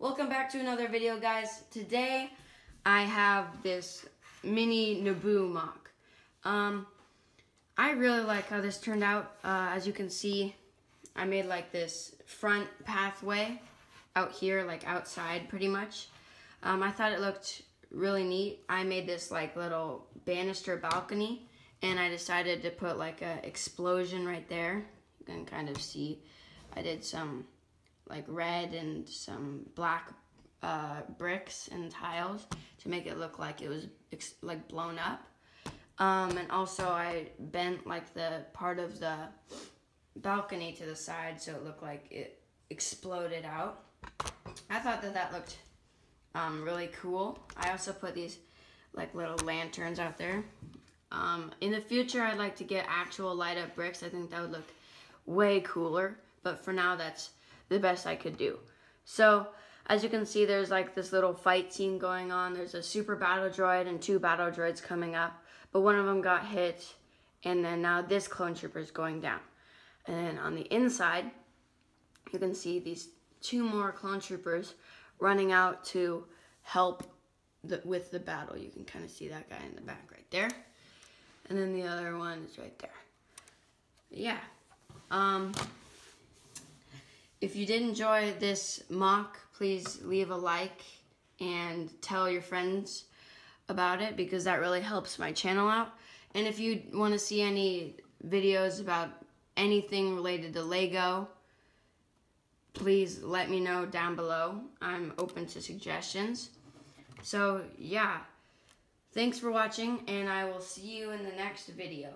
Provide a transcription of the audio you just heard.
Welcome back to another video, guys. Today, I have this mini Naboo MOC. Um, I really like how this turned out. Uh, as you can see, I made like this front pathway out here, like outside pretty much. Um, I thought it looked really neat. I made this like little banister balcony and I decided to put like a explosion right there. You can kind of see I did some like red and some black uh, bricks and tiles to make it look like it was like blown up. Um, and also I bent like the part of the balcony to the side so it looked like it exploded out. I thought that that looked um, really cool. I also put these like little lanterns out there. Um, in the future, I'd like to get actual light up bricks. I think that would look way cooler. But for now, that's the best I could do. So, as you can see, there's like this little fight scene going on. There's a super battle droid and two battle droids coming up. But one of them got hit. And then now this clone trooper is going down. And then on the inside, you can see these two more clone troopers running out to help the, with the battle. You can kind of see that guy in the back right there. And then the other one is right there. Yeah. Um, if you did enjoy this MOC, please leave a like and tell your friends about it because that really helps my channel out. And if you want to see any videos about anything related to Lego, please let me know down below. I'm open to suggestions. So, yeah. Thanks for watching, and I will see you in the next video.